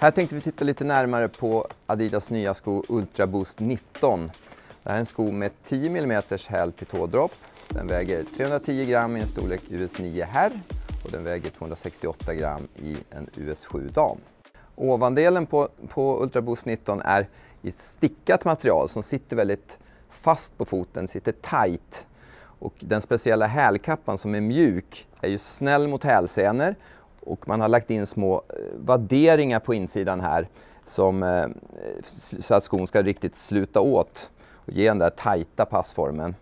Här tänkte vi titta lite närmare på Adidas nya sko Ultra Boost 19. Det här är en sko med 10 mm häl till tådropp. Den väger 310 gram i en storlek US 9 herr och den väger 268 gram i en US 7 dam. Ovandelen på, på Ultra Boost 19 är i stickat material som sitter väldigt fast på foten, sitter tight. Och den speciella hälkappan som är mjuk är ju snäll mot hälsenor och man har lagt in små eh, vadderingar på insidan här som, eh, så att skon ska riktigt sluta åt och ge den där tajta passformen.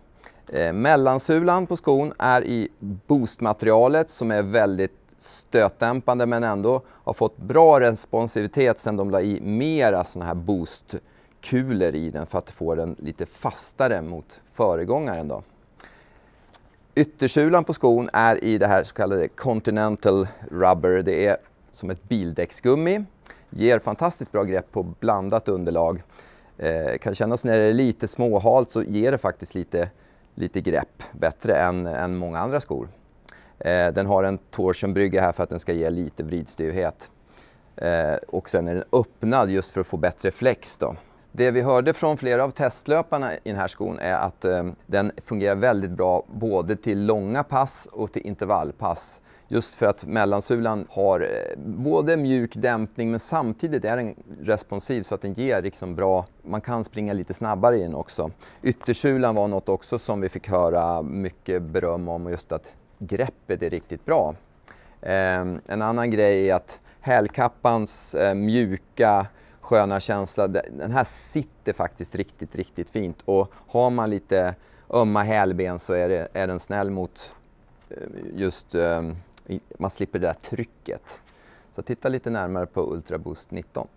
Eh, mellansulan på skon är i boostmaterialet som är väldigt stötdämpande men ändå har fått bra responsivitet sen de la i mera sådana här boostkulor i den för att få den lite fastare mot föregångaren. Då. Yttersulan på skon är i det här så kallade Continental Rubber. Det är som ett bildäcksgummi. Ger fantastiskt bra grepp på blandat underlag. Eh, kan kännas när det är lite småhalt så ger det faktiskt lite, lite grepp. Bättre än, än många andra skor. Eh, den har en torsionbrygga här för att den ska ge lite vridstyvhet. Eh, och sen är den öppnad just för att få bättre flex. Då. Det vi hörde från flera av testlöparna i den här skon är att eh, den fungerar väldigt bra både till långa pass och till intervallpass. Just för att mellansulan har eh, både mjuk dämpning men samtidigt är den responsiv så att den ger liksom bra, man kan springa lite snabbare i den också. Yttersulan var något också som vi fick höra mycket beröm om just att greppet är riktigt bra. Eh, en annan grej är att hälkappans eh, mjuka sköna känsla. Den här sitter faktiskt riktigt, riktigt fint och har man lite ömma hälben så är, det, är den snäll mot eh, just, eh, man slipper det där trycket. Så titta lite närmare på Ultra Boost 19.